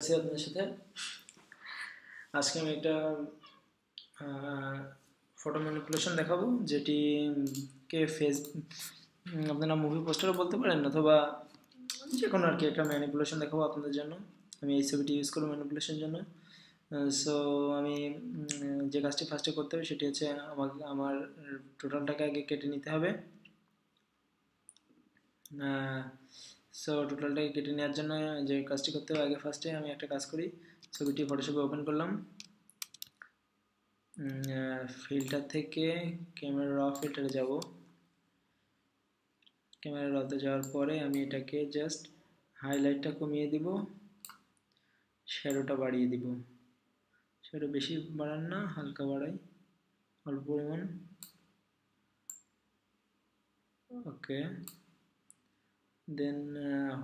আছি আপনাদের সাথে। আজকে আমি একটা ফটো ম্যানিপুলেশন দেখাবো, যেটি কে ফেস আপনারা মুভি পোস্টারও বলতে পারেন, অথবা যে কোনো আর কি একটা ম্যানিপুলেশন দেখাবো আপনাদের জন্য। আমি এই ছবিটি ইউজ করব ম্যানিপুলেশন জন্য। সো আমি যে কাজটি ফার্স্টে করতে হবে, সেটি হচ্ছে আমাকে, আমার টোটালটাকে আগে কেটে নিতে হবে। সো টোটালটাকে কেটে নেওয়ার জন্য যে কাজটি করতে হবে, আগে ফার্স্টে আমি একটা কাজ করি। ছবিটি ফটোশপে ওপেন করলাম। ফিল্টার থেকে ক্যামেরা র ফিল্টারে যাব। ক্যামেরা রতে যাওয়ার পরে আমি এটাকে জাস্ট হাইলাইটটা কমিয়ে দিব। শ্যাডোটা বাড়িয়ে দিব। শ্যাডো বেশি বাড়ান না, হালকা বাড়াই। অল্প পরিমাণ। ওকে দেন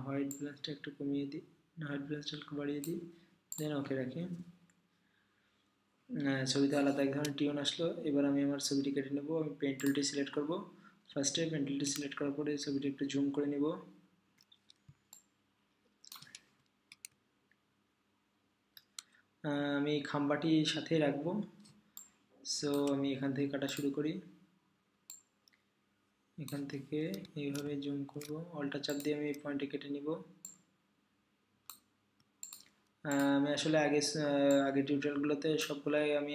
হোয়াইট ব্যালেন্সটা একটু কমিয়ে দিই। হোয়াইট ব্যালেন্সটা একটু বাড়িয়ে দিই। দেন ওকে রাখি। ছবিতে আলাদা এক ধরনের টিউন আসলো। এবার আমি আমার ছবিটি কেটে নেব। আমি পেন্টুলটি সিলেক্ট করব। ফার্স্টে পেন্টুলটি সিলেক্ট করার পরে ছবিটি একটু জুম করে নেব। আমি খাম্বাটি সাথেই রাখব। সো আমি এখান থেকে কাটা শুরু করি। এখান থেকে এইভাবে জুম করব। অল্টা চাপ দিয়ে আমি এই পয়েন্টে কেটে নিব। আমি আসলে আগে আগে টিউটোরিয়ালগুলোতে সবগুলাই আমি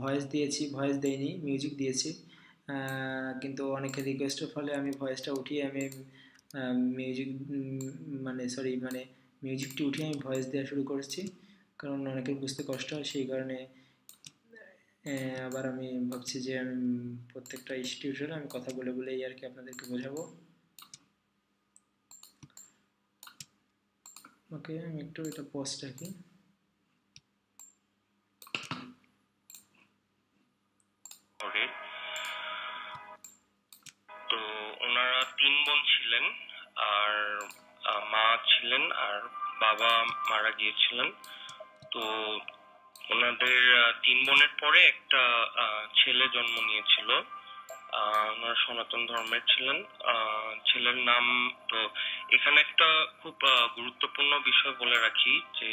ভয়েস দিয়েছি। ভয়েস দেইনি মিউজিক দিয়েছি। কিন্তু অনেকের রিকোয়েস্টের ফলে আমি ভয়েসটা উঠিয়ে আমি মিউজিক মানে সরি মানে মিউজিকটি উঠিয়ে আমি ভয়েস দেওয়া শুরু করেছি। কারণ অনেকের বুঝতে কষ্ট হয়, সেই কারণে আবার আমি ভাবছি যে আমি প্রত্যেকটা ইনস্টিটিউশনে আমি কথা বলে বলে আর কি আপনাদেরকে বোঝাবো। ওকে, আমি একটু এটা পোস্ট রাখি তো ওনারা তিন বোন ছিলেন, আর মা ছিলেন, আর বাবা মারা গিয়েছিলেন। তো ওনাদের তিন বোনের পরে একটা ছেলে জন্ম নিয়েছিল। ওনারা সনাতন ধর্মের ছিলেন। ছেলের নাম তো এখানে একটা খুব গুরুত্বপূর্ণ বিষয় বলে রাখি যে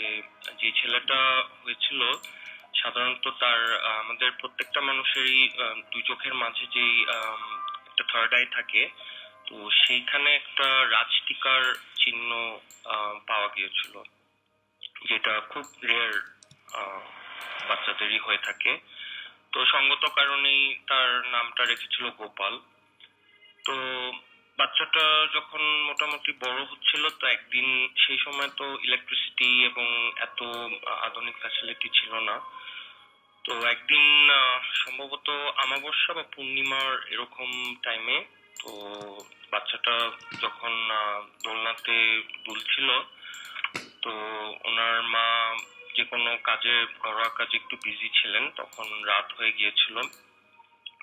যে ছেলেটা হয়েছিল, সাধারণত তার আমাদের প্রত্যেকটা মানুষেরই দুই চোখের মাঝে যেই একটা থার্ড আই থাকে, তো সেইখানে একটা রাজটিকার চিহ্ন পাওয়া গিয়েছিল, যেটা খুব রেয়ার বাচ্চাদেরই হয়ে থাকে। তো সঙ্গত কারণেই তার নামটা রেখেছিল গোপাল। তো বাচ্চাটা যখন মোটামুটি বড় হচ্ছিল, তো একদিন সেই সময় তো ইলেকট্রিসিটি এবং এত আধুনিক ফ্যাসিলিটি ছিল না। তো একদিন সম্ভবত আমাবস্যা বা পূর্ণিমার এরকম টাইমে তো বাচ্চাটা যখন দোলনাতে দুলছিল, তো ওনার মা যে কোনো কাজে, ঘরোয়া কাজে একটু বিজি ছিলেন, তখন রাত হয়ে গিয়েছিল।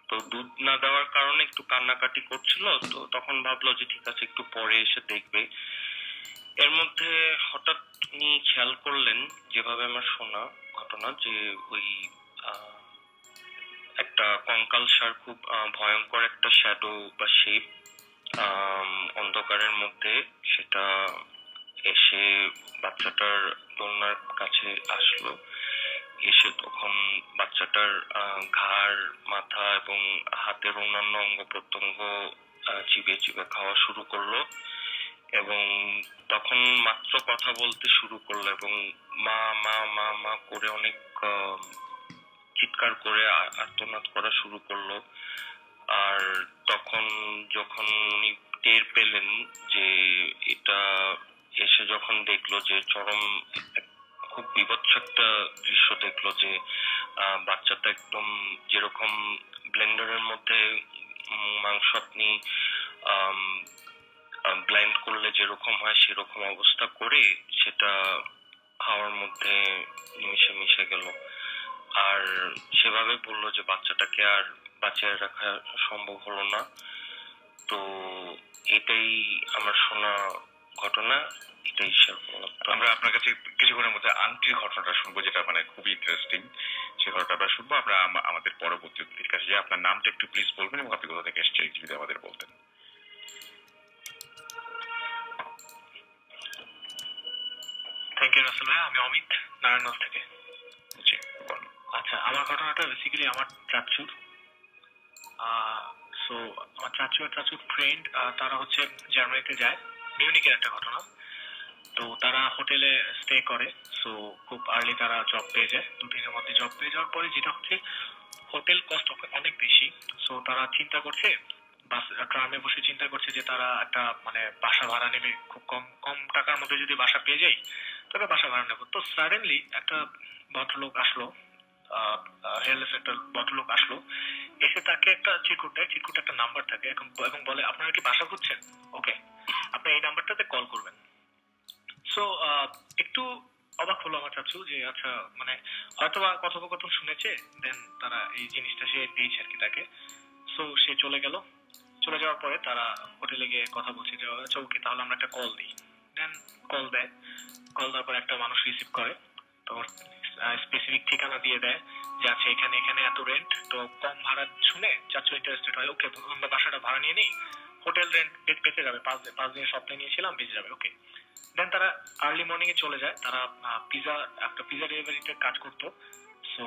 তো দুধ না দেওয়ার কারণে একটু কান্নাকাটি করছিল, তো তখন ভাবলো যে ঠিক আছে, একটু পরে এসে দেখবে। এর মধ্যে হঠাৎ উনি খেয়াল করলেন, যেভাবে আমার শোনা ঘটনা, যে ওই একটা কঙ্কাল সার খুব ভয়ঙ্কর একটা শ্যাডো বা শেপ অন্ধকারের মধ্যে সেটা এসে বাচ্চাটার দোলনার কাছে আসলো। এসে তখন বাচ্চাটার ঘাড়, মাথা এবং হাতের অন্যান্য অঙ্গ প্রত্যঙ্গ চিবে চিবে খাওয়া শুরু করল এবং তখন মাত্র কথা বলতে শুরু করল এবং মা মা মা মা করে অনেক চিৎকার করে আর্তনাদ করা শুরু করল। আর তখন যখন উনি টের পেলেন যে এটা এসে যখন দেখল যে চরম খুব বিভৎস একটা দৃশ্য দেখল যে বাচ্চাটা একদম যেরকম ব্লেন্ডারের মধ্যে মাংস আপনি ব্লেন্ড করলে যেরকম হয় সেরকম অবস্থা করে সেটা খাওয়ার মধ্যে মিশে মিশে গেল। আর সেভাবে বলল যে বাচ্চাটাকে আর বাঁচিয়ে রাখা সম্ভব হলো না। তো এটাই আমার শোনা ঘটনা আমরা আপনার কাছে কিছুক্ষণের মধ্যে আংটির ঘটনাটা শুনব যেটা মানে খুবই ইন্টারেস্টিং সে ঘটনাটা আমরা শুনব আমরা আমাদের পরবর্তী অতিথির কাছে যে আপনার নামটা একটু প্লিজ বলবেন এবং আপনি কোথা থেকে এসছেন যদি আমাদের বলতেন থ্যাংক ইউ রাসেল ভাই আমি অমিত নারায়ণগঞ্জ থেকে। জি আচ্ছা আমার ঘটনাটা বেসিক্যালি আমার চাচুর। সো আমার চাচু আর চাচুর ফ্রেন্ড তারা হচ্ছে জার্মানিতে যায়। মিউনিকের একটা ঘটনা। তো তারা হোটেলে স্টে করে সো খুব আর্লি তারা জব পেয়ে যায়। দু দিনের মধ্যে জব পেয়ে যাওয়ার পরে যেটা হচ্ছে হোটেল কস্ট অনেক বেশি। সো তারা চিন্তা করছে, বাস, ট্রামে বসে চিন্তা করছে যে তারা একটা মানে বাসা ভাড়া নেবে খুব কম কম টাকার মধ্যে যদি বাসা পেয়ে যাই তবে বাসা ভাড়া নেব। তো সাডেনলি একটা ভদ্রলোক আসলো হেয়ারলেস একটা ভদ্রলোক আসলো। এসে তাকে একটা চিরকুট দেয়, চিরকুট একটা নাম্বার থাকে এবং বলে, আপনারা কি বাসা খুঁজছেন? ওকে আপনি এই নাম্বারটাতে কল করবেন। সো একটু অবাক হলো আমার চাচু যে আচ্ছা মানে হয়তো বা কথোপকথন শুনেছে দেন তারা এই জিনিসটা সে দিয়েছে আর কি তাকে। সো সে চলে গেল। চলে যাওয়ার পরে তারা হোটেলে গিয়ে কথা বলছে যে আচ্ছা ওকে তাহলে আমরা একটা কল দিই। দেন কল দেয়। কল দেওয়ার পর একটা মানুষ রিসিভ করে। তো স্পেসিফিক ঠিকানা দিয়ে দেয় যে আচ্ছা এখানে এখানে এত রেন্ট তো কম ভাড়া শুনে চাচু ইন্টারেস্টেড হয় ওকে আমরা বাসাটা ভাড়া নিয়ে নিই হোটেল রেন্ট বেঁচে যাবে, পাঁচ পাঁচ দিনের সপ্তাহে নিয়েছিলাম, বেঁচে যাবে ওকে দেন তারা আর্লি মর্নিং এ চলে যায়, তারা পিজা একটা পিজা ডেলিভারিতে কাজ করতো সো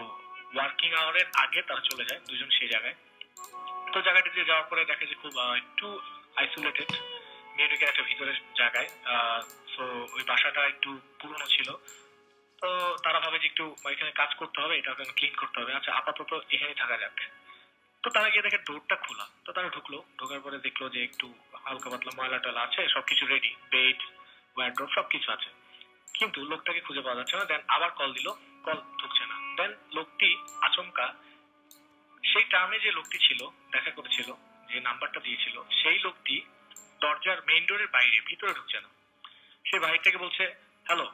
ওয়ার্কিং আওয়ারের আগে তারা চলে যায়, দুজন সেই জায়গায়। তো জায়গাটিতে যাওয়ার পরে দেখে যে খুব একটু আইসোলেটেড মিউনিকের একটা ভিতরের জায়গায় সো ওই বাসাটা একটু পুরনো ছিল তো তারা ভাবে যে একটু এখানে কাজ করতে হবে, এটা ক্লিন করতে হবে। আচ্ছা আপাতত এখানে থাকা যাক। তো তারা গিয়ে দেখে ডোরটা খোলা। তো তারা ঢুকলো। ঢোকার পরে দেখল যে একটু হালকা পাতলা ময়লা টয়লা আছে, সবকিছু রেডি বেড ওয়ার্ড্রোপ সবকিছু আছে। কিন্তু লোকটাকে খুঁজে পাওয়া যাচ্ছে না। দেন আবার কল দিল। কল ঢুকছে না। দেন লোকটি আচমকা, সেই টার্মে যে লোকটি ছিল, দেখা করেছিল, যে নাম্বারটা দিয়েছিল, সেই লোকটি দরজার মেইন ডোরের বাইরে, ভিতরে ঢুকছে না। সে বাহির থেকে বলছে হ্যালো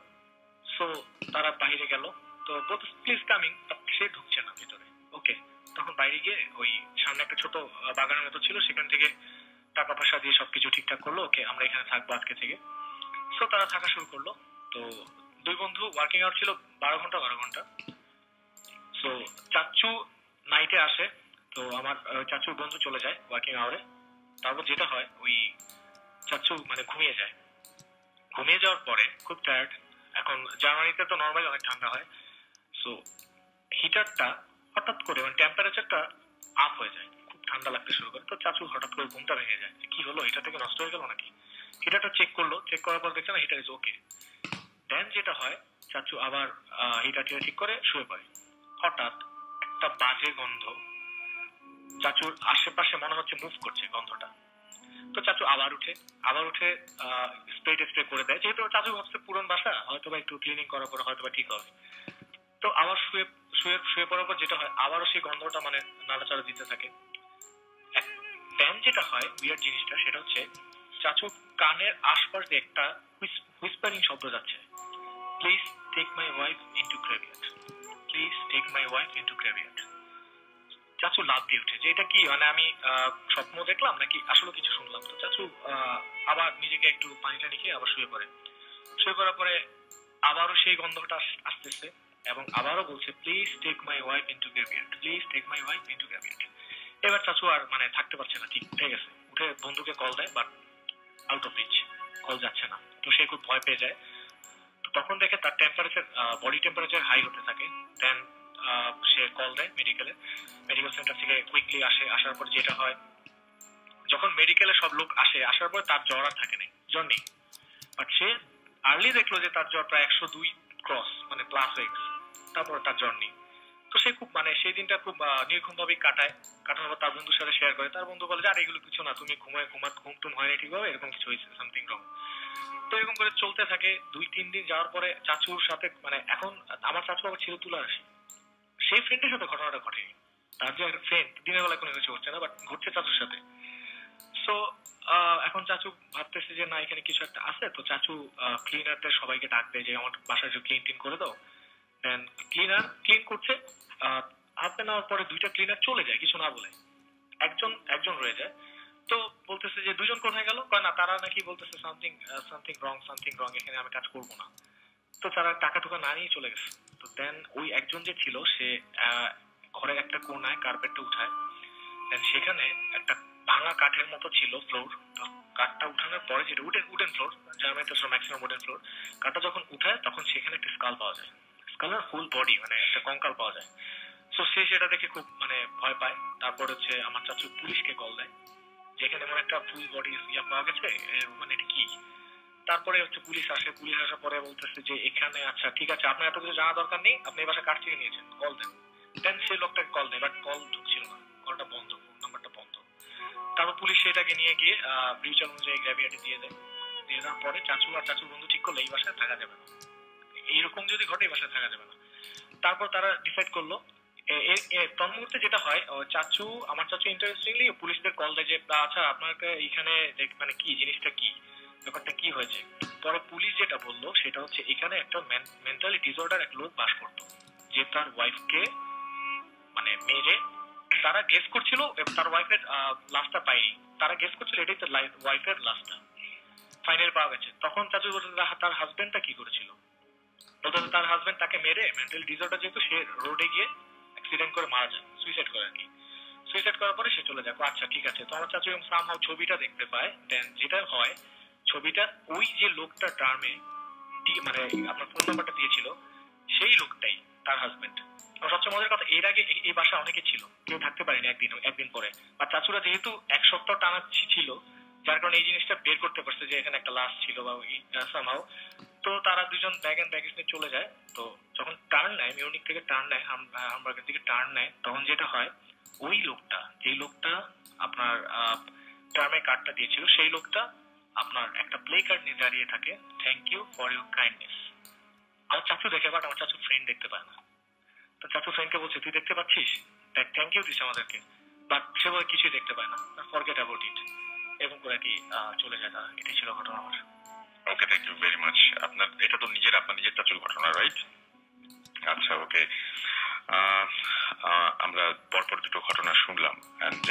সো তারা বাইরে গেল। তো বলতে প্লিজ কামিং সে ঢুকছে না ভিতরে। ওকে তখন বাইরে গিয়ে ওই সামনে একটা ছোট বাগানের মতো ছিল। সেখান থেকে টাকা পয়সা দিয়ে সবকিছু ঠিকঠাক করল। ওকে আমরা এখানে থাকব আজকে থেকে। সো তারা থাকা শুরু করল। তো দুই বন্ধু ওয়ার্কিং আওয়ার ছিল বারো ঘণ্টা বারো ঘণ্টা। সো চাচ্চু নাইটে আসে। তো আমার চাচুর বন্ধু চলে যায় ওয়ার্কিং আওয়ারে তারপর যেটা হয়, ওই চাচু মানে ঘুমিয়ে যায়। ঘুমিয়ে যাওয়ার পরে খুব টায়ার্ড এখন জার্মানিতে তো নর্মালি অনেক ঠান্ডা হয়। সো হিটারটা হঠাৎ করে মানে টেম্পারেচারটা আপ হয়ে যায়। খুব ঠান্ডা লাগতে শুরু করে। তো চাচু হঠাৎ করে ঘুমটা ভেঙে যায়। কি হলো? এটা থেকে নষ্ট হয়ে গেল নাকি? হিটারটা চেক করল। চেক করার পর দেখছে না হিটার ইজ ওকে দেন যেটা হয়, চাচু আবার হিটারটা ঠিক করে শুয়ে পড়ে। হঠাৎ একটা বাজে গন্ধ। চাচুর আশেপাশে মনে হচ্ছে মুভ করছে গন্ধটা। তো চাচু আবার উঠে আবার উঠে স্প্রে স্প্রে করে দেয়। যেহেতু চাচু ভাবছে পুরন বাসা হয়তো বা একটু ক্লিনিং করার পরে হয়তো বা ঠিক হবে। তো আবার শুয়ে শুয়ে শুয়ে পড়ার পর যেটা হয়, আবারও সেই গন্ধটা মানে নাড়াচাড়া দিতে থাকে। দেন যেটা হয় বিয়ার জিনিসটা, সেটা হচ্ছে চাচু কানের আশপাশ দিয়ে একটা হুইসপারিং শব্দ যাচ্ছে। Please take my wife into graveyard please take my wife into graveyard চাচু লাভ দিয়ে উঠে যে এটা কি মানে আমি স্বপ্ন দেখলাম নাকি আসলে কিছু শুনলাম? তো চাচু আবার নিজেকে একটু পানি টানি খেয়ে আবার শুয়ে পড়ে। শুয়ে পড়ার পরে আবারও সেই গন্ধটা আসতেছে এবং আবারও বলছে please take my wife into graveyard please take my wife into graveyard এবার চাচু আর মানে থাকতে পারছে না, ঠিক ঠিক আছে উঠে বন্ধুকে কল দেয় but out of reach call যাচ্ছে না। তো সে খুব ভয় পেয়ে যায়। তখন দেখে তার টেম্পারেচার বডি টেম্পারেচার হাই হতে থাকে। দেন সে কল দেয় মেডিকেলে মেডিকেল সেন্টার থেকে কুইকলি আসে, আসার পর যেটা হয়, যখন মেডিকেলে সব লোক আসে, আসার পর তার জ্বর আর থাকে নেই, জ্বর নেই। বাট সে আর্লি দেখল যে তার জ্বর প্রায় একশো দুই ক্রস মানে প্লাস এক্স তারপর তার জ্বর নেই। তো সে খুব মানে সেই দিনটা খুব নির্ঘুম ভাবে কাটায়। কাটানোর পর তার বন্ধুর সাথে শেয়ার করে। তার বন্ধু বলে যে, আর, এগুলো কিছু না, তুমি ঘুমায় ঘুমাত ঘুম টুম হয়নি ঠিকভাবে, এরকম কিছু হয়েছে সামথিং রং তো এরকম করে চলতে থাকে। দুই, তিন দিন যাওয়ার পরে চাচুর সাথে মানে এখন, আমার চাচু আবার ছিল আসি। সেই ফ্রেন্ডের সাথে ঘটনাটা ঘটেনি। তার যে ফ্রেন্ড দিনের বেলা কোনো কিছু হচ্ছে না বাট ঘটছে চাচুর সাথে। সো এখন চাচু ভাবতেছে যে, না, এখানে কিছু একটা আছে। তো চাচু ক্লিনারদের সবাইকে ডাক দেয় যে, আমার বাসায় ক্লিন টিন করে দাও। দেন ক্লিনার ক্লিন করছে হাফ অ্যান আওয়ার পরে দুইটা ক্লিনার চলে যায়, কিছু না বলে। একজন একজন রয়ে যায়। তো বলতেছে যে দুজন কোথায় গেল? কয়, না, তারা নাকি বলতেছে something something wrong something wrong এখানে আমি কাজ করব না। তো তারা টাকা টুকা না নিয়ে চলে গেছে। তো দেন ওই একজন যে ছিল, সে ঘরের একটা কোনায় কার্পেটটা উঠায়। দেন সেখানে একটা ভাঙা কাঠের মতো ছিল ফ্লোর তো কাঠটা উঠানোর পরে যেটা উডেন ফ্লোর জার্মানিতে ম্যাক্সিমাম উডেন ফ্লোর কাঠটা যখন উঠায়, তখন সেখানে একটা স্কাল পাওয়া যায়। স্কালের ফুল বডি মানে একটা কঙ্কাল পাওয়া যায়। সো সে সেটা দেখে খুব মানে ভয় পায়। তারপর হচ্ছে আমার চাচু পুলিশকে কল দেয়। যেখানে এমন একটা ফুল বডি ইয়া পাওয়া গেছে মানে এটা কি? তারপরে হচ্ছে পুলিশ আসে, পুলিশ আসার পরে বলতেছে যে এখানে আচ্ছা ঠিক আছে, আপনার এত কিছু জানা দরকার নেই, আপনি এই বাসা কাঠ থেকে নিয়েছেন কল দেন। দেন সেই লোকটাকে কল দেয় বাট কল ঢুকছিল না কলটা বন্ধ ফোন নাম্বারটা বন্ধ। তারপর পুলিশ সেটাকে নিয়ে গিয়ে ব্রিউচার অনুযায়ী গ্র্যাভিয়াটি দিয়ে দেয়। দিয়ে দেওয়ার পরে চাচু আর চাচুর বন্ধু ঠিক করল এই বাসায় থাকা যাবে না। এইরকম যদি ঘটে, এই বাসায় থাকা যাবে না। তারপর তারা ডিসাইড করল তন্মুহূর্তে যেটা হয় চাচু, আমার চাচু ইন্টারেস্টিংলি পুলিশদের কল দেয় যে আচ্ছা আপনাকে এখানে মানে কি, জিনিসটা কি? ব্যাপারটা কি হয়েছে? পরে পুলিশ যেটা বলল, সেটা হচ্ছে এখানে একটা মেন্টালি ডিসঅর্ডার এক লোক বাস করতো, যে তার ওয়াইফকে মানে মেরে তারা গেস করছিল এবং তার ওয়াইফের লাশটা পায়নি। তারা গেস করছিল এটাই তার ওয়াইফের লাশটা ফাইনাল পাওয়া গেছে। তখন তার- কি করেছিল? বলতে তার তাকে মেরে মেন্টাল ডিসঅর্ডার যেহেতু সে রোডে গিয়ে অ্যাক্সিডেন্ট করে মারা যায় সুইসাইড করে সুইসাইড করার পরে সে চলে ও আচ্ছা ঠিক আছে। তো আমার চাচু সামহাও ছবিটা দেখতে পায় দেন যেটা হয় ছবিটা ওই যে লোকটা টার্মে মানে আপনার ফোন নাম্বারটা দিয়েছিল, সেই লোকটাই, তার হাজবেন্ড সবচেয়ে মজার কথা, এর আগে এই- এই বাসা অনেকে ছিল, কেউ থাকতে পারেনি একদিন একদিন পরে। আর চাচুরা যেহেতু এক সপ্তাহ টানা ছিল, যার কারণে এই জিনিসটা বের করতে পারছে যে এখানে একটা লাশ ছিল বা সামহাও তো তারা দুজন ব্যাগ এন্ড ব্যাগেজ নিয়ে চলে যায়। তো যখন টার্ন নেয়, মিউনিক থেকে টার্ন নেয়, হাম- হামবার্গের দিকে টার্ন নেয়, তখন যেটা হয়, ওই লোকটা, যেই লোকটা আপনার টার্মে কার্ডটা দিয়েছিল, সেই লোকটা আপনার একটা প্লে কার্ড নিয়ে দাঁড়িয়ে থাকে। Thank you for your kindness আমার চাচু দেখে বাট আমার চাচু ফ্রেন্ড দেখতে পায় না। তো চাচু ফ্রেন্ডকে বলছে, তুই দেখতে পাচ্ছিস? থ্যাংক ইউ দিস আমাদেরকে। বাট সে বলে, কিছুই দেখতে পায় না। ফরগেট অ্যাবাউট ইট এবং করে কি চলে যায় তারা। এটাই ছিল ঘটনা আমার। Okay thank you very much আপনার, এটা তো নিজের, আপনার নিজের চাচুর ঘটনা রাইট আচ্ছা ওকে আমরা পরপর দুটো ঘটনা শুনলাম। And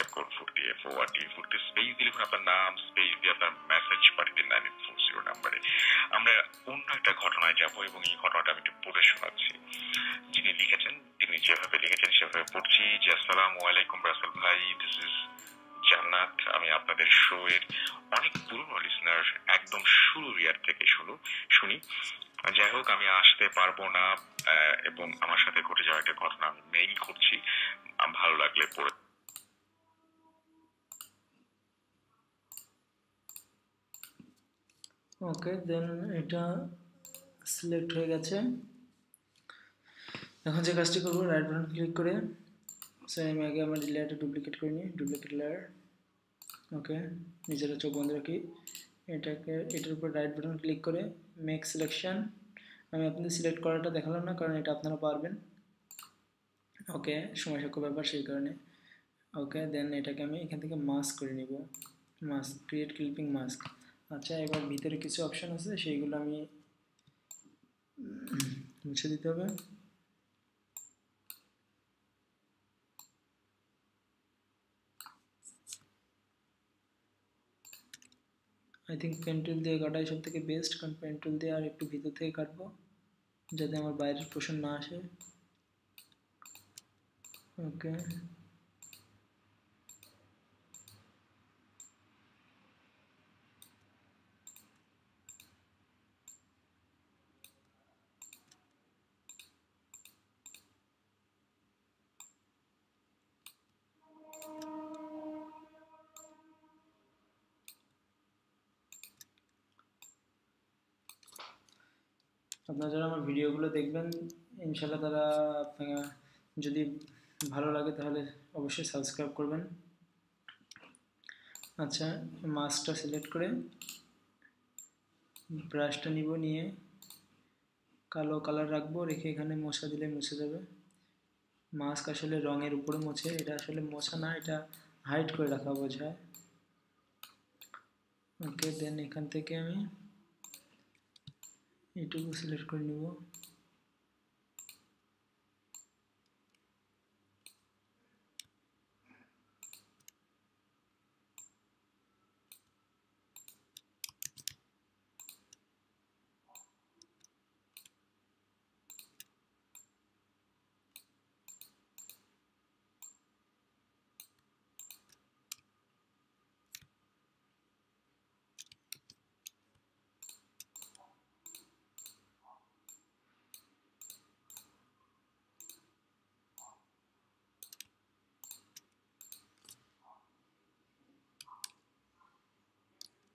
টাইপ করুন ফুর্তি এফ ও আর টি ফুর্তি স্পেস দিয়ে লিখুন আপনার নাম স্পেস দিয়ে আপনার মেসেজ পাঠিয়ে দিন নাইন ফোর জিরো নাম্বারে আমরা অন্য একটা ঘটনায় যাব এবং এই এটা সিলেক্ট হয়ে গেছে। এখন যে কাজটি করব রাইট বাটন ক্লিক করে সরি আমি আগে আমার লেয়ারটা ডুপ্লিকেট করে নিই। ডুপ্লিকেট লেয়ার ওকে নিজেরা চোখ বন্ধ রাখি। এটাকে, এটার উপর রাইট বাটন ক্লিক করে মেক সিলেকশন আমি আপনাদের সিলেক্ট করাটা দেখালাম না, কারণ এটা আপনারা পারবেন। ওকে সময় ব্যাপার সেই কারণে। ওকে দেন এটাকে আমি এখান থেকে মাস্ক করে নিব। মাস্ক ক্রিয়েট ক্লিপিং মাস্ক আচ্ছা এবার ভিতরে কিছু অপশন আছে, সেইগুলো আমি মুছে দিতে হবে। আই থিঙ্ক পেন টুল দিয়ে কাটাই সব থেকে বেস্ট কারণ পেন টুল দিয়ে আর একটু ভিতর থেকে কাটবো, যাতে আমার বাইরের পোষণ না আসে। ওকে আপনারা যারা আমার ভিডিওগুলো দেখবেন ইনশাল্লাহ তারা আপনারা যদি ভালো লাগে তাহলে অবশ্যই সাবস্ক্রাইব করবেন। আচ্ছা মাস্কটা সিলেক্ট করে ব্রাশটা নিব, নিয়ে কালো কালার রাখব, রেখে এখানে মোছা দিলে মুছে যাবে। মাস্ক আসলে রঙের উপরে মোছে, এটা আসলে মোছা না, এটা হাইড করে রাখা বোঝায়। ওকে দেন এখান থেকে আমি এইটুকু সিলেক্ট করে নিব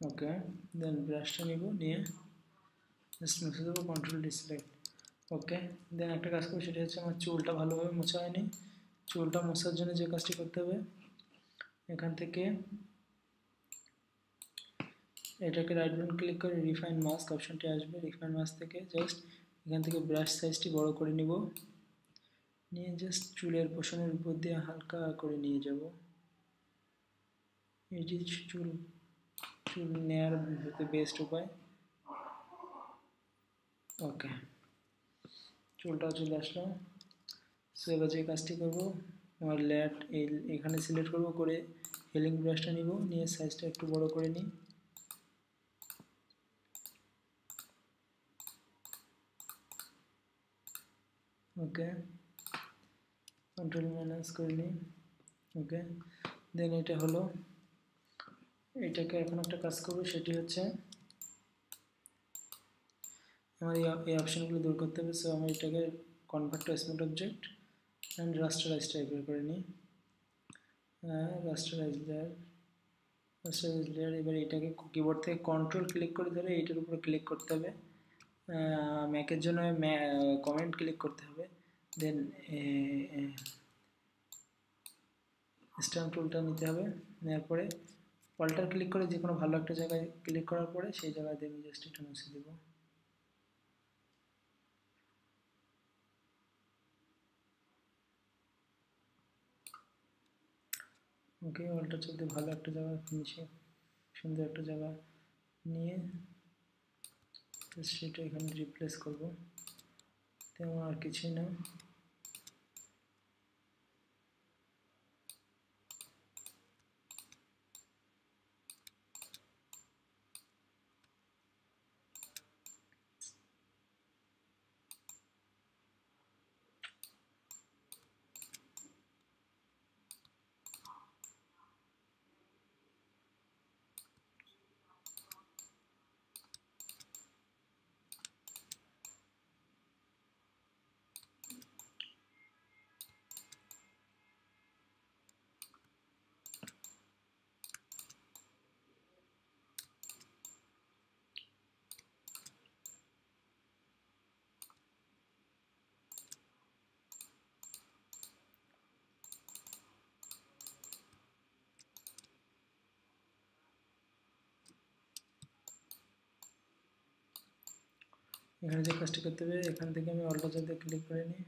ওকে দেন ব্রাশটা নিব, নিয়ে জাস্ট মুছে দেবো কন্ট্রোল ডিসলেক্ট ওকে দেন একটা কাজ করব, সেটা হচ্ছে আমার চুলটা ভালোভাবে মোছা হয়নি। চুলটা মোছার জন্য যে কাজটি করতে হবে, এখান থেকে এটাকে রাইট বাটন ক্লিক করে রিফাইন মাস্ক অপশনটি আসবে রিফাইন মাস্ক থেকে জাস্ট এখান থেকে ব্রাশ সাইজটি বড় করে নিব। নিয়ে জাস্ট চুলের পোষণের উপর দিয়ে হালকা করে নিয়ে যাব। এটি চুল চুল নেওয়ার বেস্ট উপায়? ওকে চুলটা চলে আসলো। সো এবার যে কাজটি করব, আমার ল্যাট এই, এখানে সিলেক্ট করব, করে হেলিং ব্রাশটা নিব, নিয়ে সাইজটা একটু বড় করে নিই। ওকে কন্ট্রোল মাইনাস করে নিই। ওকে দেন এটা হলো এটাকে এখন একটা কাজ করব, সেটি হচ্ছে আমার এই অপশানগুলো দূর করতে হবে। সো আমি এটাকে convert to smart object and rasterize টাইপের করে নিই। রাস্টারাইজ লেয়ার রাস্টারাইজ লেয়ার এবার এটাকে কিবোর্ড থেকে কন্ট্রোল ক্লিক করে ধরে এইটার উপরে ক্লিক করতে হবে। ম্যাকের জন্য কমেন্ট ক্লিক করতে হবে। দেন স্ট্যাম্প টুলটা নিতে হবে। নেওয়ার পরে পাল্টার ক্লিক করে যে কোনো ভালো একটা জায়গায় ক্লিক করার পরে সেই জায়গায় আমি জাস্ট একটু মুছে দেবো। ওকে অলটা চলতে ভালো একটা জায়গা ফিনিশিং সুন্দর একটা জায়গা নিয়ে সেটা এখানে রিপ্লেস করব। তেমন আর কিছুই না। এখানে যে কাজটি করতে হবে, এখান থেকে আমি অল্প যাতে ক্লিক করে নিই।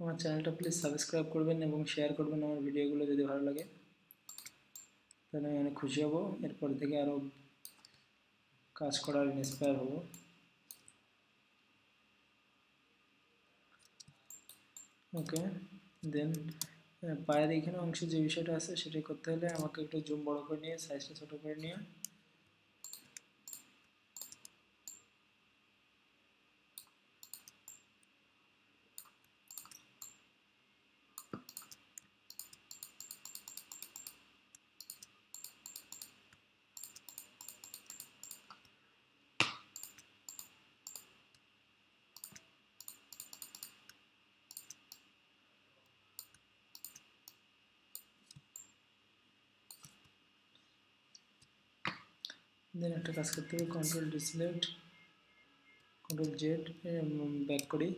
আমার চ্যানেলটা প্লিজ সাবস্ক্রাইব করবেন এবং শেয়ার করবেন আমার ভিডিওগুলো যদি ভালো লাগে। তাহলে আমি অনেক খুশি হব। এরপর থেকে আরও কাজ করার ইন্সপায়ার হব। ওকে দেন পায়ের এখানে অংশে যে বিষয়টা আছে সেটা করতে হলে আমাকে একটু জুম বড় করে নিয়ে সাইজটা ছোটো করে নিয়ে দেন একটা কাজ করতে হবে control deselect control Z back করি।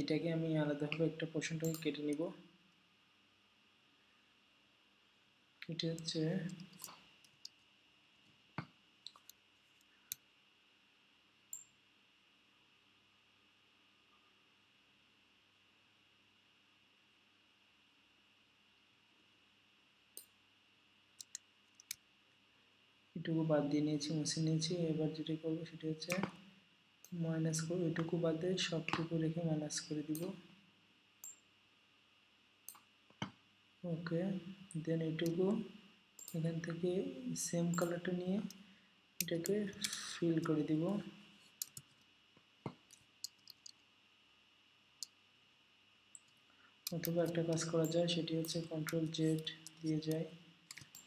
এটাকে আমি আলাদাভাবে একটা পোর্শনটাকে কেটে নিব। কেটে হচ্ছে এটুকু বাদ দিয়ে নিয়েছি, মুছে নিয়েছি। এবার যেটা করব সেটা হচ্ছে মাইনাস করে এটুকু বাদে সবটুকু রেখে মাইনাস করে দিব। ওকে দেন এটুকু এখান থেকে সেম কালারটা নিয়ে এটাকে ফিল করে দিব। অথবা একটা কাজ করা যায়, সেটি হচ্ছে কন্ট্রোল জেড দিয়ে যায়।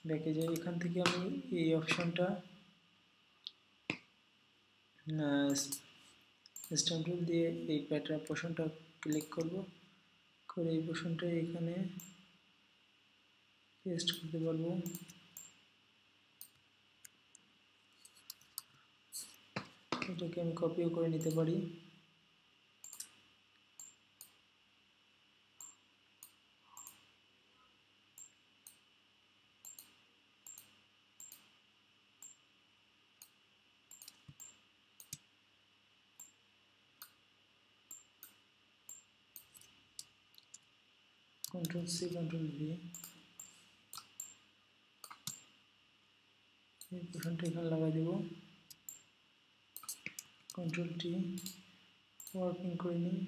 ব্যাকে যাই, এখান থেকে আমি এই অপশনটা স্ট্যাম্প দিয়ে এই প্যাটার্ন পোষণটা ক্লিক করব। করে এই পোষণটা এখানে পেস্ট করতে পারব। এটাকে আমি কপিও করে নিতে পারি। Control C control V এই পোর্শনটা এখানে লাগাই দেব কন্ট্রোল টি ওয়ার্কিং করে নিই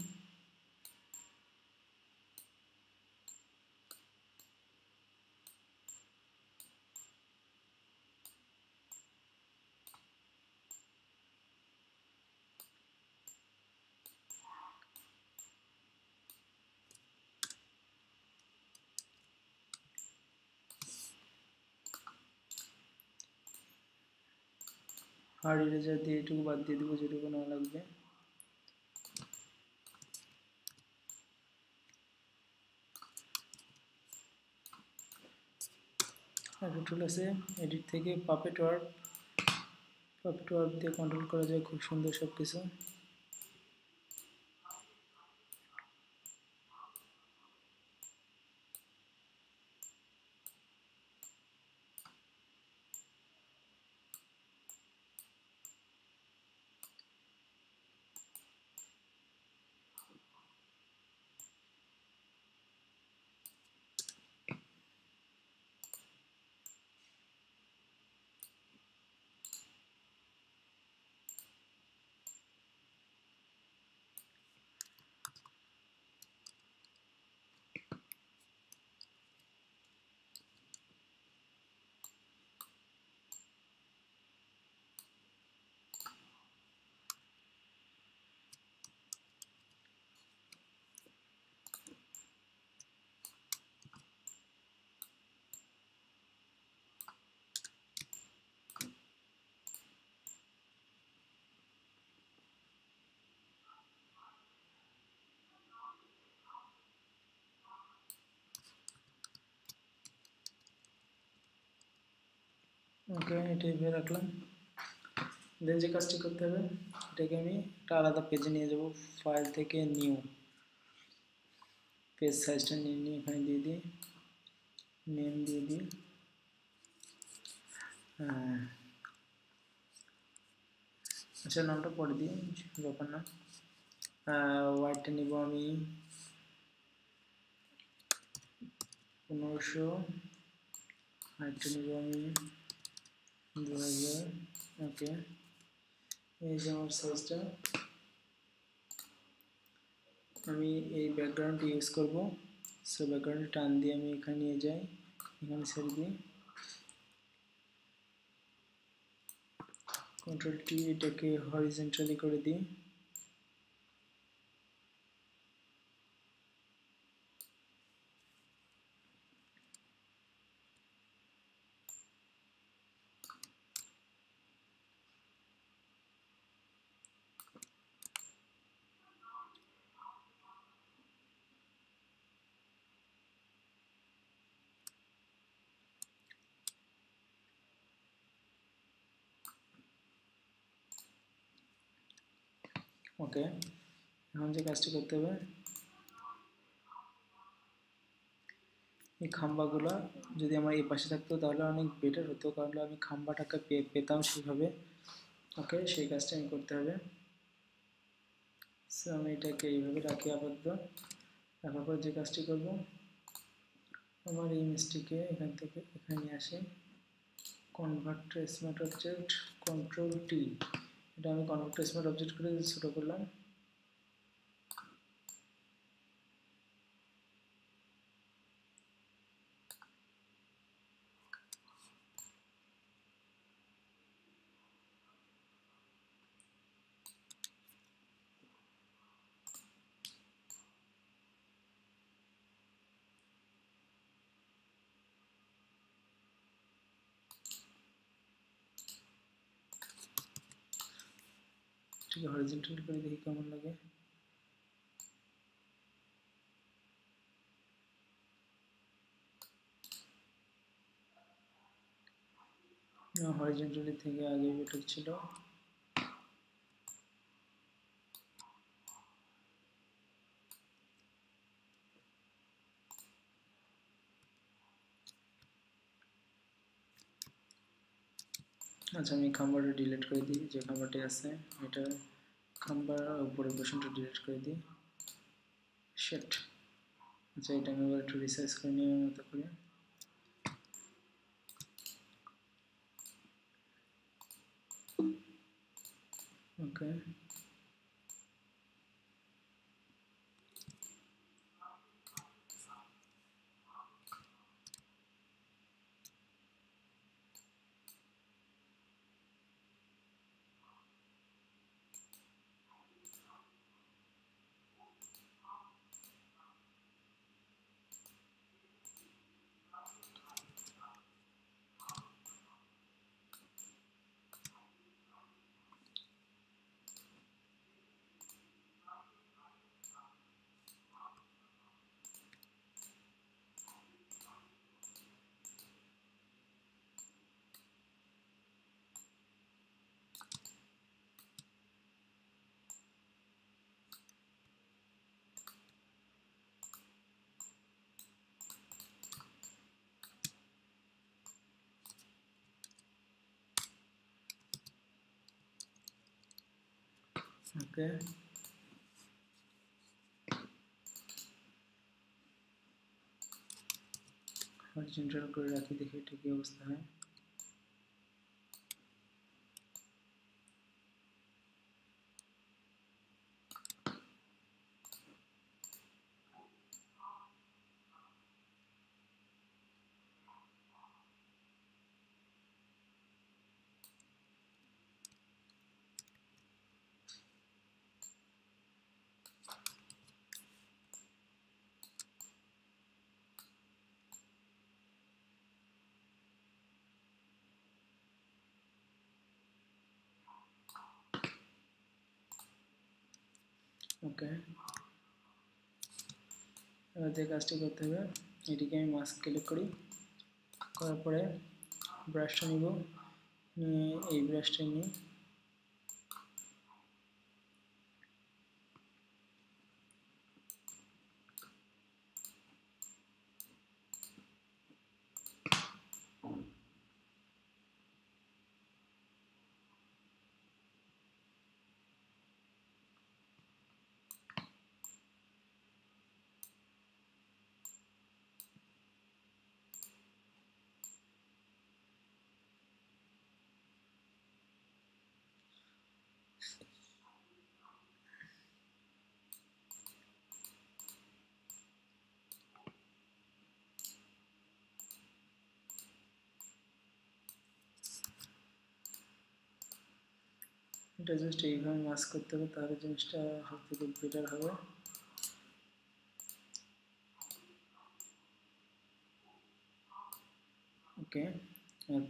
হার্ড ইরেজার দিয়ে এটুকু বাদ দিয়ে দেবো, যেটুকু না লাগবে। একটা টুল আছে এডিট থেকে পাপেট ওয়ার্ক পাপেট ওয়ার্ক দিয়ে কন্ট্রোল করা যায় খুব সুন্দর সব কিছু ওকে, এটা এভাবে রাখলাম। দেন যে কাজটি করতে হবে, এটাকে আমি একটা আলাদা পেজে নিয়ে যাব ফাইল থেকে নিউ পেজ সাইজটা নিয়ে নিয়ে এখানে দিয়ে দিই। নেম দিয়ে দিই। আচ্ছা নামটা পরে দিই, ব্যাপার না। ওয়াইটটা নিব আমি পনেরোশো। হাইটটা নিব আমি দু হাজার ওকে এই যে আমার সাইজটা আমি এই ব্যাকগ্রাউন্ড ইউজ করব। সো ব্যাকগ্রাউন্ডে টান দিয়ে আমি এখানে নিয়ে যাই। এখানে ছেড়ে দিই। কন্ট্রোল টি এটাকে হরিজেন্টালি করে দিই। ওকে। এখন যে কাজটি করতে হবে, এই খাম্বাগুলো যদি আমার এই পাশে থাকতো তাহলে অনেক বেটার হতো, কারণ আমি খাম্বাটাকে পেতাম সেভাবে। ওকে, সেই কাজটা আমি করতে হবে। সো আমি এটাকে এইভাবে রাখি আপাতত। রাখার পর যে কাজটি করব, আমার এই ইমেজটিকে এখান থেকে এখানে আসি। Convert smart object control T এটা আমি স্মার্ট অবজেক্ট করে ছোটো করলাম। এটাকে হরিজেন্টাল করে দেখি কেমন লাগে হরিজেন্টালি থেকে আগে বেটার ছিল আচ্ছা আমি খাম্বারটা ডিলিট করে দিই, যে খাম্বারটি আছে, এটা খাম্বার উপরে পোর্শনটা ডিলিট করে দিই। শেট আচ্ছা এটা আমি এবার একটু রিসার্চ করে নিই আমার মতো করে। ওকে ওকে হরিজন্টাল করে রাখি দেখি এটা কি অবস্থা হয় ওকে এবার যে কাজটি করতে হবে, এটিকে আমি মাস্ক ক্লিক করি। করার পরে ব্রাশটা নিব। এই ব্রাশটা নিয়ে এটা জাস্ট এইভাবে মাস করতে হবে, তাহলে জিনিসটা সব থেকে বেটার হবে ওকে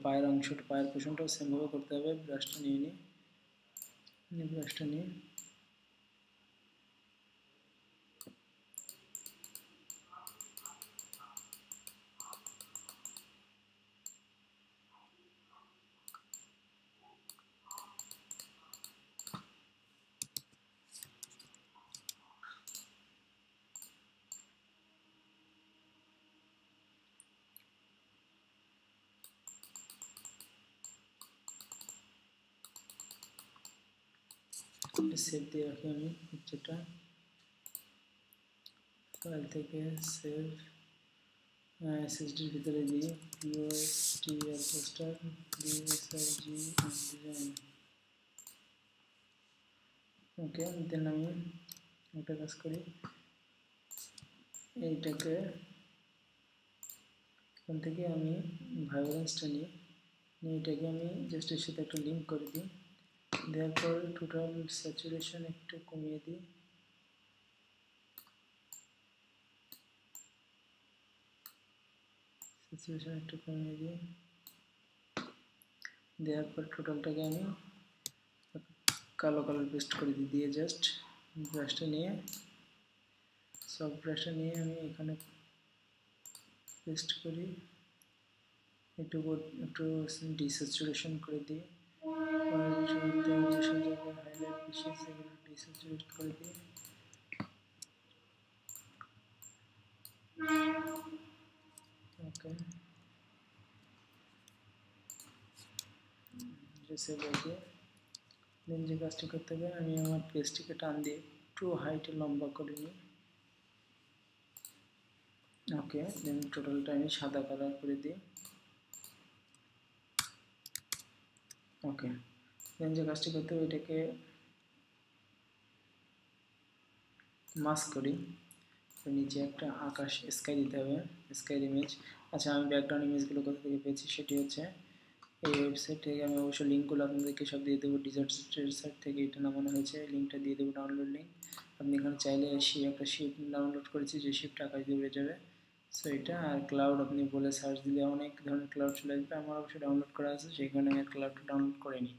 পায়ের অংশটা পায়ের পোষণটাও সেমভাবে করতে হবে ব্রাশটা নিয়ে নিই ব্রাশটা নিয়ে। সেভ দিয়ে রাখি আমি পিকচারটা ফাইল থেকে সেভ এসএসডির ভিতরে দিই পিওএসটিআর পোস্টার ডিএসআইজি ডিজাইন ওকে দেন আমি একটা কাজ করি। এইটাকে এখান থেকে আমি নিই। নিয়ে এটাকে আমি জাস্ট এর সাথে একটা লিঙ্ক করে দিই। দেওয়ার পর টোটাল স্যাচুরেশন একটু কমিয়ে দিই। স্যাচুরেশন একটু কমিয়ে দিই। দেওয়ার পর টোটালটাকে আমি কালো কালার পেস্ট করে দিই, দিয়ে জাস্ট ব্রাশটা নিয়ে সব ব্রাশটা নিয়ে আমি এখানে পেস্ট করি। একটু একটু ডিস্যাচুরেশন করে দিই। যেসব জায়গায় হাইলাইট বেশি সেগুলো ডিস্যাচুরেট করে দিই ওকে দেন যে কাজটি করতে হবে আমি আমার পেজটিকে টান দিয়ে একটু হাইটে লম্বা করে নিই। ওকে দেন টোটালটা আমি সাদা কালার করে দিই। ওকে। দেন যে কাজটি করতে হবে এটাকে মাস্ক করি। নিচে একটা আকাশ স্কাই দিতে হবে স্কাই ইমেজ আচ্ছা আমি ব্যাকগ্রাউন্ড ইমেজগুলো কোথা থেকে পেয়েছি সেটি হচ্ছে এই ওয়েবসাইট থেকে আমি অবশ্যই লিঙ্কগুলো আপনাদেরকে সব দিয়ে দেবো। ডিজার্টের সাইট থেকে এটা নামানো হয়েছে লিঙ্কটা দিয়ে দেবো ডাউনলোড লিঙ্ক আপনি এখানে চাইলে সে একটা শিপ ডাউনলোড করেছি, যে শিপটা আকাশ দিয়ে উড়ে যাবে। সো এটা আর ক্লাউড আপনি বলে সার্চ দিলে অনেক ধরনের ক্লাউড চলে আসবে। আমার অবশ্যই ডাউনলোড করা আছে সেইখানে আমি ক্লাউডটা ডাউনলোড করে নিই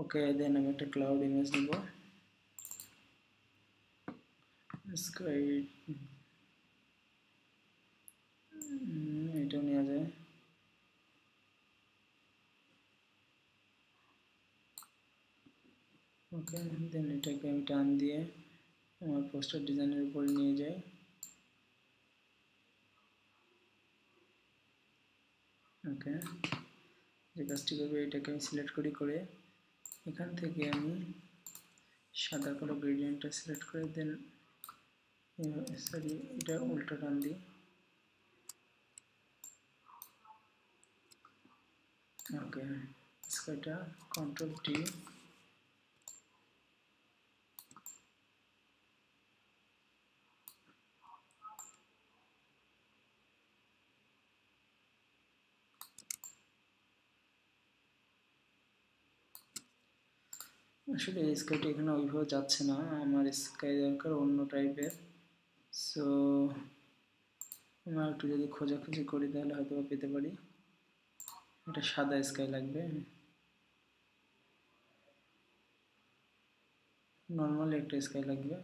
ওকে দেন আমি একটা ক্লাউড ইমেজ নেব এটাও নেওয়া যায় ওকে দেন এটাকে আমি টান দিয়ে আমার পোস্টার ডিজাইনের উপর নিয়ে যাই ওকে যে কাজটি করবে এটাকে আমি সিলেক্ট করি করে এখান থেকে আমি সাদা কালো গ্রেডিয়েন্টটা সিলেক্ট করে দেন সরি এটা উল্টো টান দিই। ওকে স্কাইটা কন্ট্রোল টি আসলে স্কাইটা এখানে ওইভাবে যাচ্ছে না। আমার স্কাই দরকার অন্য টাইপের। সো আমার একটু যদি খোঁজাখুঁজি করি তাহলে হয়তো পেতে পারি। এটা সাদা স্কাই লাগবে। নর্মাল একটা স্কাই লাগবে।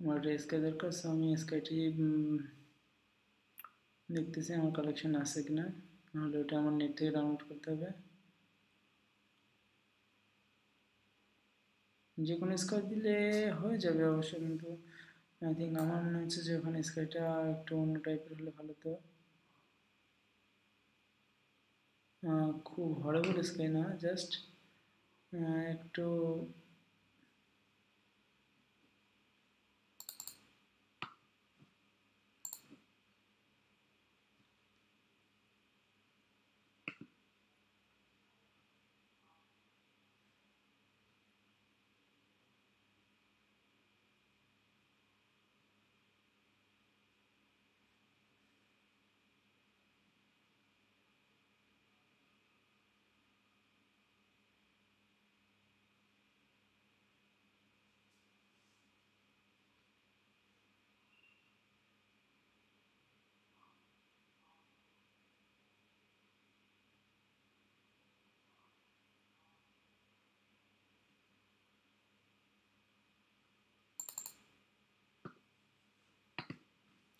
আমার একটা স্কাই দরকার আমি স্কাইটি দেখতেছি আমার কালেকশন আছে কিনা নাহলে ওটা আমার নেট থেকে ডাউনলোড করতে হবে যে কোনো স্কাই দিলে হয়ে যাবে অবশ্য কিন্তু আই থিঙ্ক আমার মনে হচ্ছে যে ওখানে স্কাইটা একটু অন্য টাইপের হলে ভালো তো খুব হরেবল স্কাই না জাস্ট একটু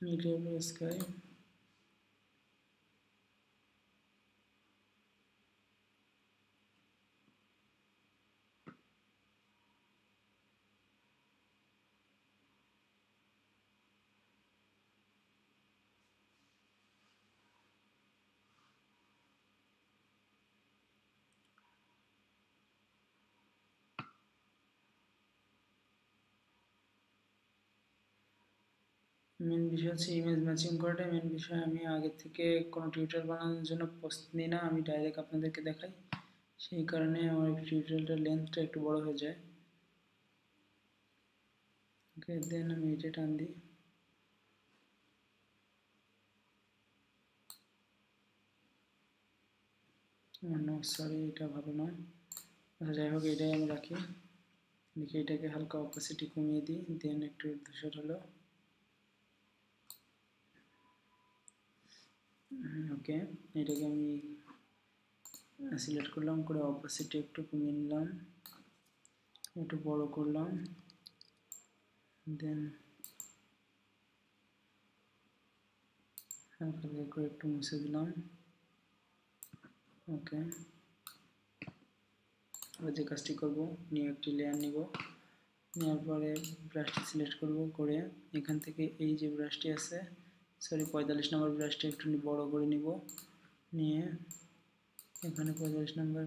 we'll give a sky main বিষয় হচ্ছে ইমেজ ম্যাচিং করাটাই মেন বিষয়। আমি আগে থেকে কোনো টিউটোরিয়াল বানানোর জন্য প্রস্তুত নিই না, আমি ডাইরেক্ট আপনাদেরকে দেখাই। সেই কারণে আমার টিউটোরিয়ালটার লেন্থটা একটু বড় হয়ে যায়। ওকে দেন আমি এটা টান দিই। সরি এটা ভালো নয়। আচ্ছা যাই হোক, এটাই আমি রাখি। দেখি এটাকে হালকা অপাসিটি কমিয়ে দিই দেন একটু ধূসর হলো। ওকে। এটাকে আমি সিলেক্ট করলাম, করে অপাসিটি একটু কমিয়ে নিলাম। একটু বড় করলাম। দেন করে একটু মুছে দিলাম। ওকে। এবার যে কাজটি করব, নিয়ে একটি লেয়ার নিব। নেওয়ার পরে ব্রাশটি সিলেক্ট করব, করে এখান থেকে এই যে ব্রাশটি আছে সরি পঁয়তাল্লিশ নম্বর ব্রাশটা একটু বড় করে নিব। নিয়ে এখানে পঁয়তাল্লিশ নম্বর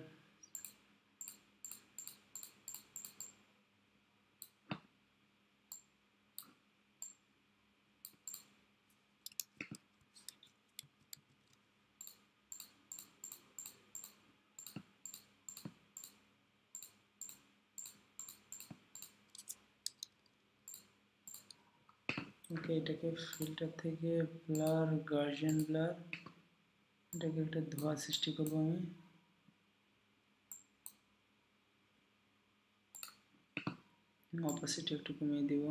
ওকে, এটাকে ফিল্টার থেকে ব্লার গার্জেন ব্লার এটাকে একটা ধোয়া সৃষ্টি করব আমি। অপাসিটি একটু কমিয়ে দিব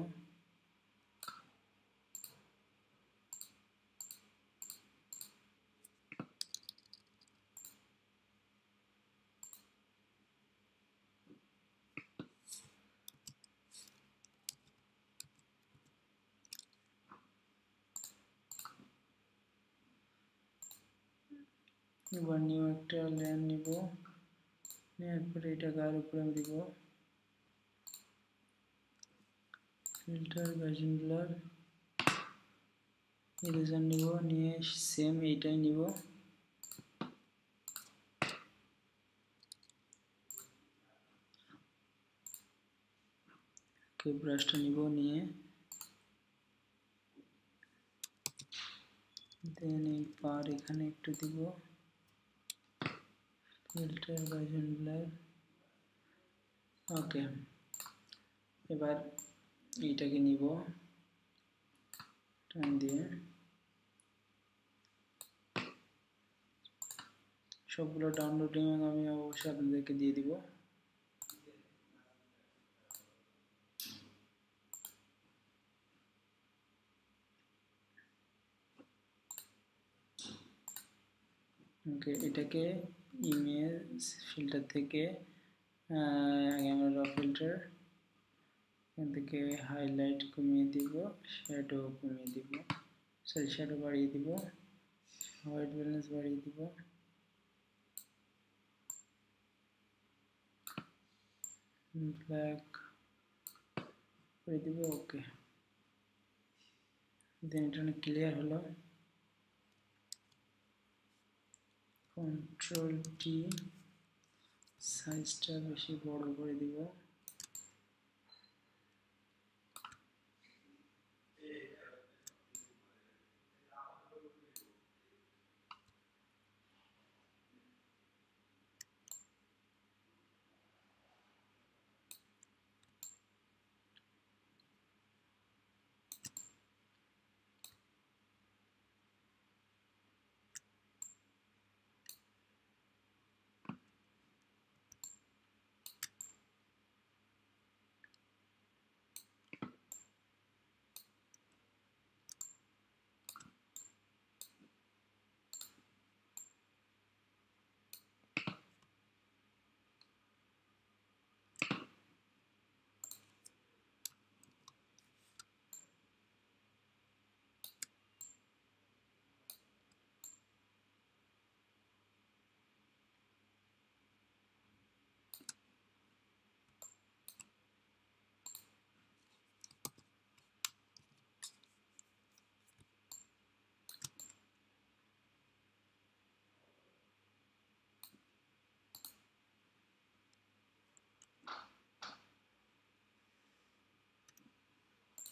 এবার নিউ একটা লেয়ার নিব নেওয়ার পরে এটা গায়ের উপরে আমি দিব ফিল্টার ভার্জিন ব্লার ইরেজার নিব নিয়ে সেম এইটাই নিব কে ব্রাশটা নিব নিয়ে দেন এই পার এখানে একটু দিব ফিল্টার ভার্জন ব্লার ওকে, এবার এইটাকে নিব, টান দিয়ে। সবগুলো ডাউনলোডিং আমি অবশ্যই আপনাদেরকে দিয়ে দিব। ওকে, এটাকে ইমেজ ফিল্টার থেকে ক্যামেরা ফিল্টার এখান থেকে হাইলাইট কমিয়ে দিব শ্যাডো কমিয়ে দিব। সরি শ্যাডো বাড়িয়ে দিব হোয়াইট ব্যালেন্স বাড়িয়ে দিব। ব্ল্যাক করে দিব ওকে দেন এটা অনেক ক্লিয়ার হলো। কন্ট্রোল টি সাইজটা বেশি বড় করে দিব।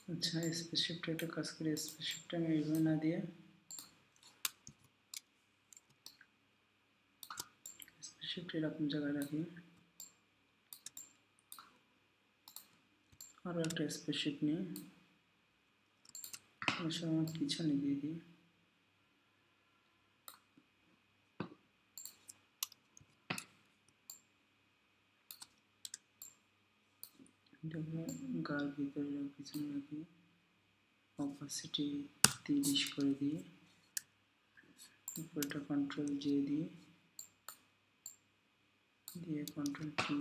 আচ্ছা স্পেসশিপটা একটা কাজ করি স্পেসশিপটা আমি এইভাবে না দিয়ে স্পেসশিপটা এরকম জায়গায় রাখি আরও একটা স্পেসশিপ নিয়ে আমার পিছনে দিয়ে দিই এটাকে গার ভিতরে পিছনে রাখি অপাসিটি তিরিশ করে দিয়ে উপরটা কন্ট্রোল জে দিয়ে দিয়ে কন্ট্রোল টি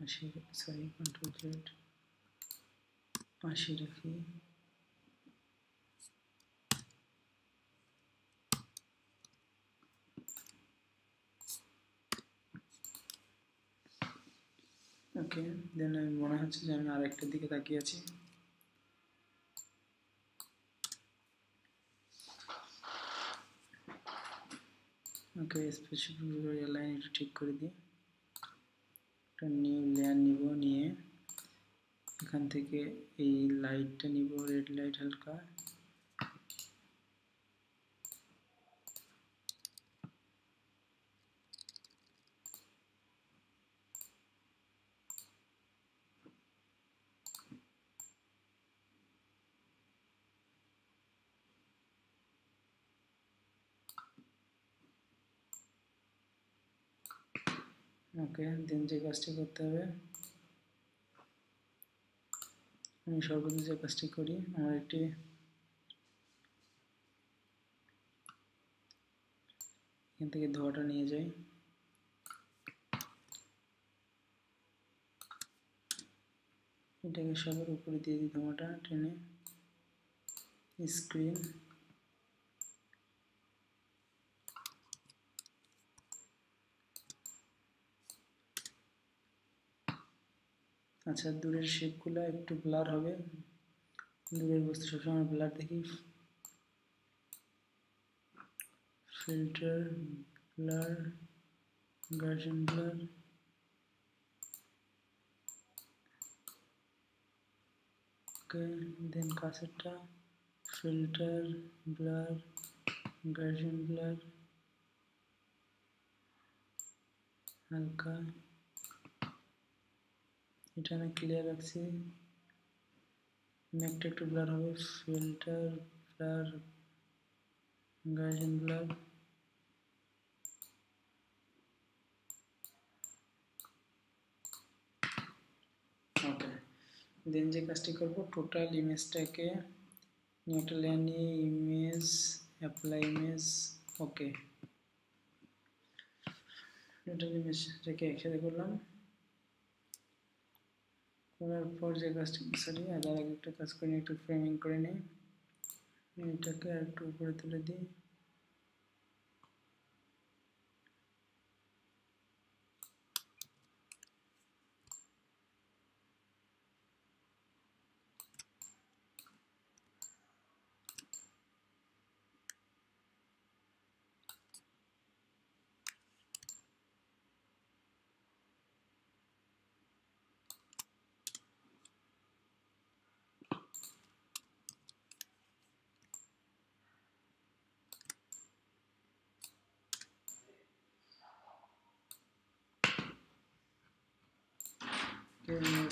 আশি সরি কন্ট্রোল জেড আশি রাখি ওকে দেন আমি মনে হচ্ছে যে আমি আরেকটার দিকে তাকিয়ে আছি। ওকে স্পেসিফিক লাইন একটু ঠিক করে দিই। একটা নিউ লেয়ার নিব নিয়ে। এখান থেকে এই লাইটটা নিব রেড লাইট হালকা। ওকে, দেন যে কাজটি করতে হবে। আমি সর্বদা যে কাজটি করি, আমার একটি এখান থেকে ধোয়াটা নিয়ে যাই। এটাকে সবার উপরে দিয়ে দিই ধোঁয়াটা, টেনে, স্ক্রিন। আচ্ছা দূরের শেপগুলো একটু ব্লার হবে। দূরের বস্তু সবসময় ব্লার দেখি। Filter blur gaussian blur okay then কাছেরটা filter blur guardian blur হালকা। এটা আমি ক্লিয়ার রাখছি। ম্যাকটা একটু ব্লার হবে। Filter blur gaussian blur okay then যে কাজটি করব টোটাল ইমেজটাকে নিয়ে একটা image apply image okay total ইমেজটাকে একসাথে করলাম। করার পর যে কাজটা সরি, আর আগে একটা কাজ করে, একটু ফ্রেমিং করে নিই। এটাকে একটু উপরে তুলে দিই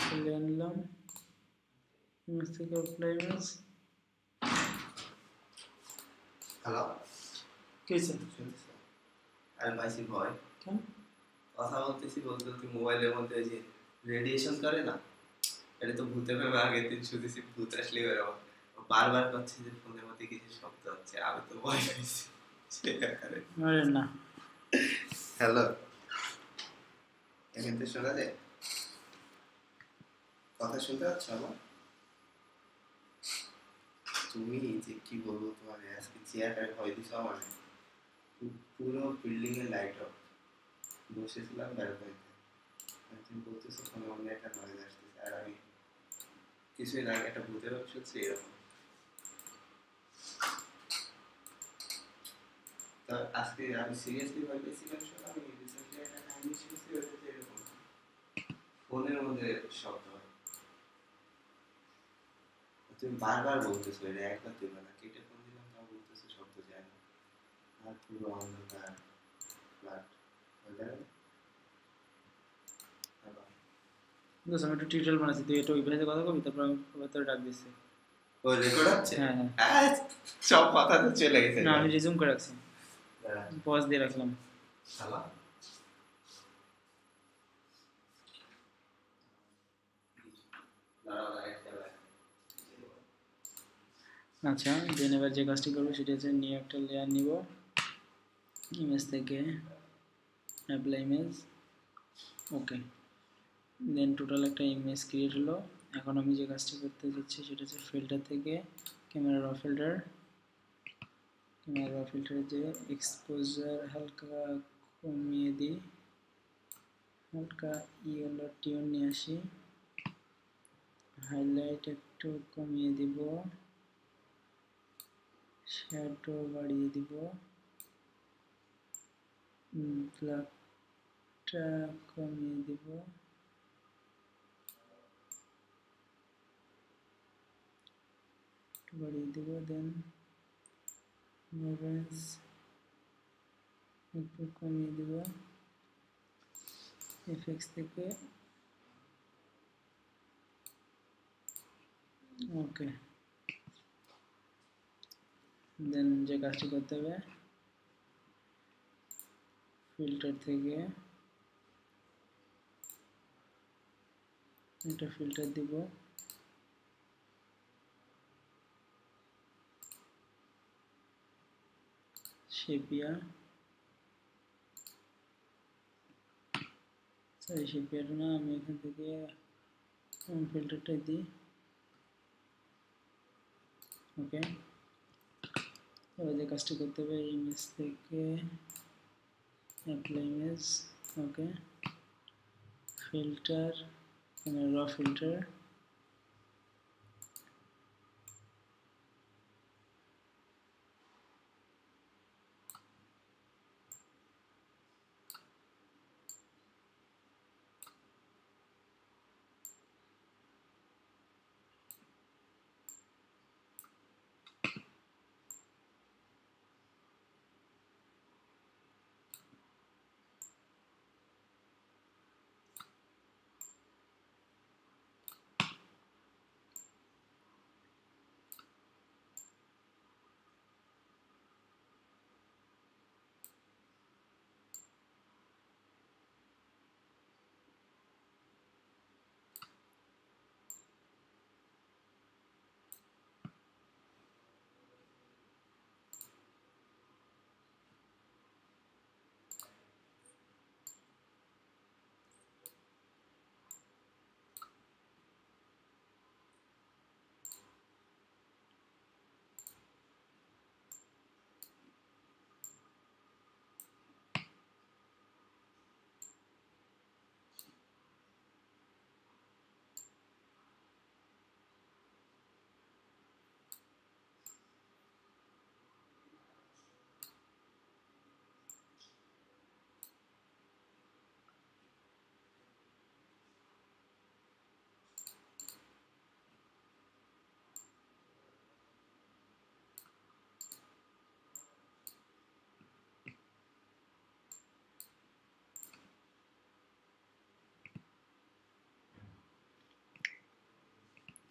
চলে আনলাম অ্যাপ্লাই ইমেজ হ্যালো কি আমি পাইছি ভয় কেন কথা বলতেছি বলতে বলতে মোবাইলের মধ্যে যে রেডিয়েশন করে না এটা তো ভূতে ভেবে আগের দিন শুনেছি ভূত আসলে বারবার করছে যে ফোনের মধ্যে কিছু শব্দ হচ্ছে আমি তো ভয় আরে না। হ্যালো এখান থেকে শোনা যায়? কথা শুনতে পাচ্ছ আমার? তুমি যে কি বলব তোমার আজকে চেয়ারটায় ভয় দিছো আমার পুরো বিল্ডিং এর লাইট অফ বসেছিলাম ব্যালকনিতে তুমি বলতেছো কোনো অন্য একটা নয়েজ আসতেছে। আর আমি কিছুই না একটা ভূতের গল্প শুনছি এরকম। আজকে আমি সিরিয়াসলি ভয় পেয়েছিলাম শোনো আমি রিসেন্টলি একটা কাহিনী ফোনের মধ্যে শব্দ তুমি বারবার বলতেছো এটা একবার দিবে না কেটে ফোন দিলাম তাও বলতেছো শব্দ যায় না। আর পুরো অন্ধকার ফ্ল্যাট আমি একটু টিউটোরিয়াল বানাচ্ছি তুই এটা ওই ভাষাতে কথা কবি তারপর আমি ভেতরে ডাক দিচ্ছি। ও রেকর্ড হচ্ছে? হ্যাঁ হ্যাঁ। সব কথা তো চলে গেছে। না আমি রিজুম করে রাখছি। হ্যাঁ, পজ দিয়ে রাখলাম। দাঁড়াও, দাঁড়াও, একটা বার। আচ্ছা দেন এবার যে কাজটি করব সেটা হচ্ছে নিউ একটা লেয়ার নিব। ইমেজ থেকে apply image okay then total একটা ইমেজ ক্রিয়েট হলো। এখন আমি যে কাজটি করতে যাচ্ছি সেটা হচ্ছে ফিল্টার থেকে ক্যামেরা র ফিল্টার ক্যামেরা র ফিল্টারে যে এক্সপোজার হালকা কমিয়ে দিই। হালকা ইয়েলো টিউন নিয়ে আসি। হাইলাইট একটু কমিয়ে দিব। শ্যাডো বাড়িয়ে দিব। ব্ল্যাকটা কমিয়ে দিব। বাড়িয়ে দিব দেন মুভমেন্টস একটু কমিয়ে দিব। এফএক্স থেকে। ওকে দেন যে কাজটি করতে হবে ফিল্টার থেকে একটা ফিল্টার দিব। সেপিয়া সরি সেপিয়াটা না, আমি এখান থেকে ফিল্টারটা দিই। ওকে যে কাজটি করতে হবে ইমেজ থেকে apply image okay filter raw filter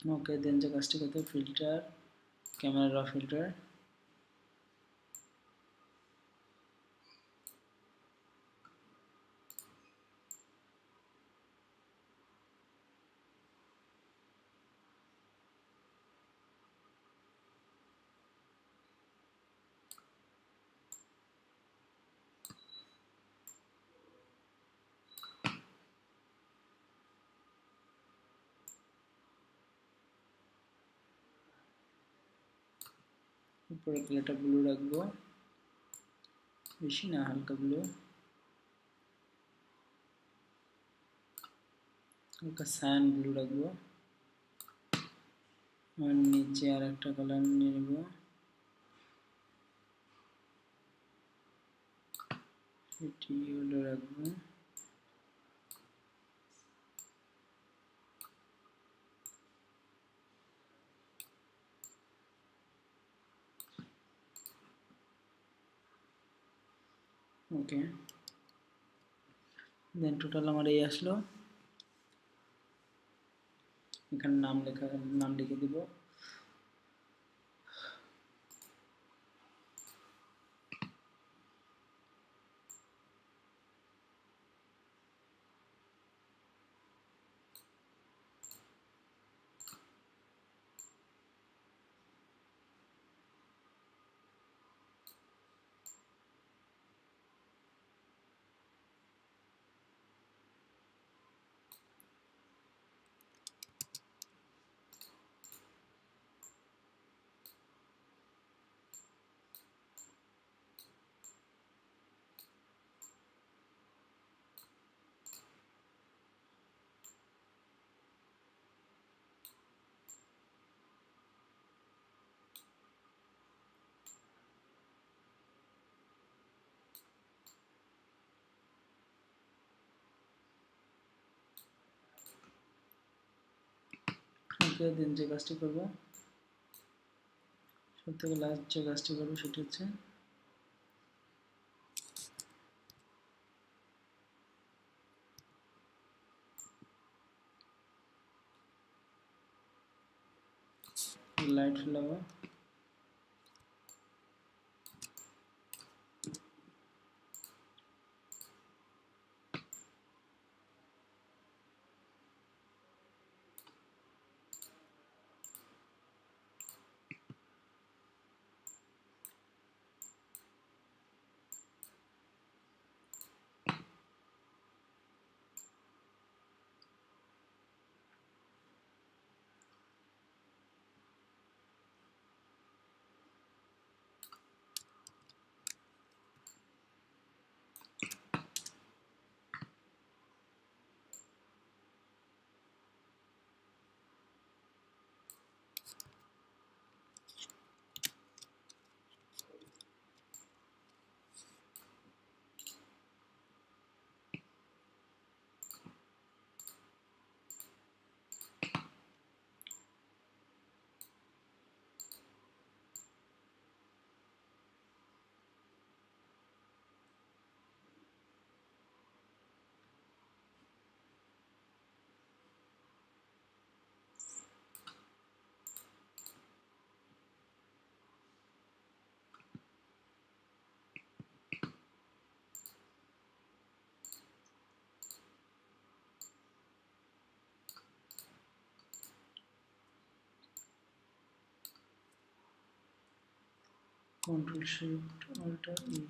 okay then যে কাজটি করতে ফিল্টার ক্যামেরা র ফিল্টার উপরে কালারটা ব্লু রাখব। বেশি না, হালকা ব্লু হালকা স্যান ব্লু রাখব। আর নিচে আর একটা কালার নিয়ে নেব। এটি হলো রাখব। ওকে। দেন টোটাল আমার এই আসলো। এখানে নাম লেখা নাম লিখে দিব। ওকে দেন যে কাজটি করব। সব থেকে লাস্ট যে কাজটি করব সেটি হচ্ছে লাইট ফেলাবো Control Shift alter E